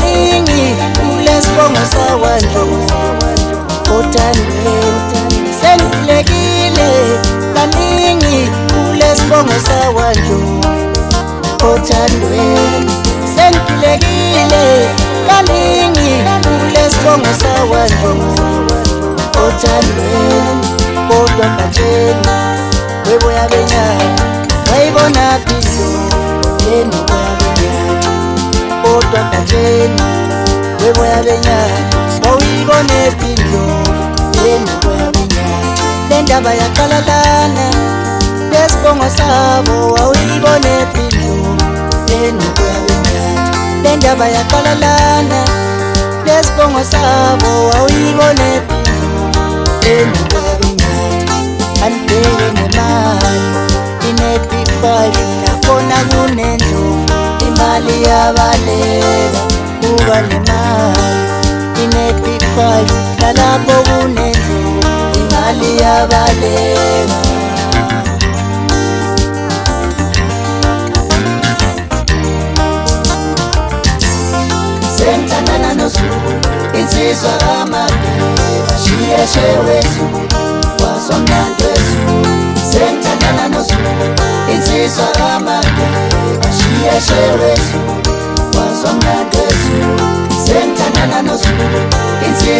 baningi kulesibongo sakwandlo otanienta sengilekile baningi kulesibongo sakwandlo othandweni sengilekile baningi kulesibongo sakwandlo othandweni kodwa bajeni weboyabenyana wayibonaphizo kwa kateni wemo ya benyati bawibone pindo yemoko ya benyati lendaba ya kalalana pesipongo sabo wawibone pindo yemoko ya benyati lendaba ya kalalana pesipongo sabo wawibone pindo yemoko ya benyati anipele nemali inetipali yakona kunenzo imali yabaleka kuba nemali inetikfai nalapho kunendlela imali yabaleka senthandana nosuku insizwa amabe bashiyeshewesu kwasomnantwesu senthandana nosuku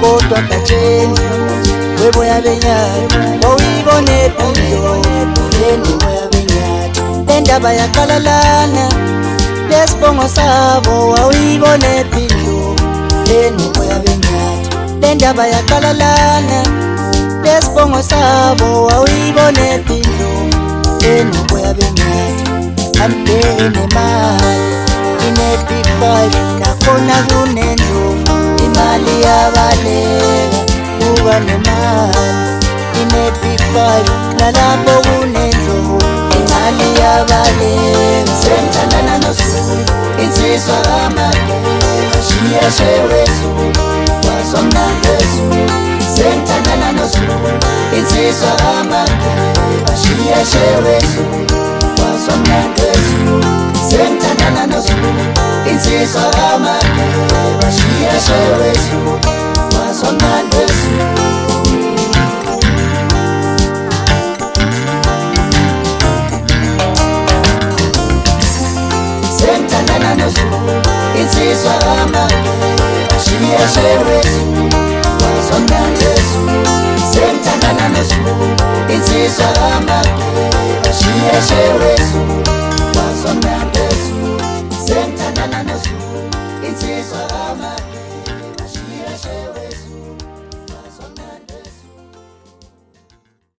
kodwa gatsheni weboya benyati wawuyibone ebhuyoneni boya benyati lendaba yaqalalana lesibongo sabo wawuyibone ebhindlo eni boya benyati lendaba yaqalalana lesibongo sabo wawuyibone ebhindlo eni boya benyati ambenemali inetifali ngakhona kunendlovu nanoma inepikwayo nalapo kunendlo imali yabalesentananaosuku insiswa kamake bashiyashewesu kwasomnakesu zvama zvimiya zverwezu wazonda ndezu zemutandana nezvu inzi zvama zvimiya zverwezu